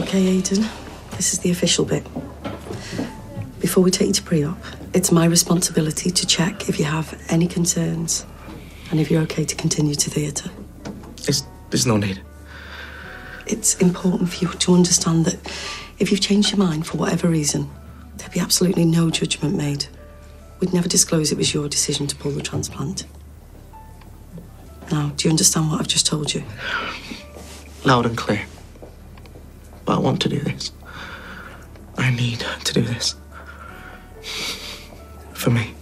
Okay, Aiden, this is the official bit. Before we take you to pre-op, it's my responsibility to check if you have any concerns and if you're okay to continue to theatre. There's, there's no need. It's important for you to understand that if you've changed your mind for whatever reason, there'd be absolutely no judgment made. We'd never disclose it was your decision to pull the transplant. Now, do you understand what I've just told you? Loud and clear. Want to do this. I need to do this. For me.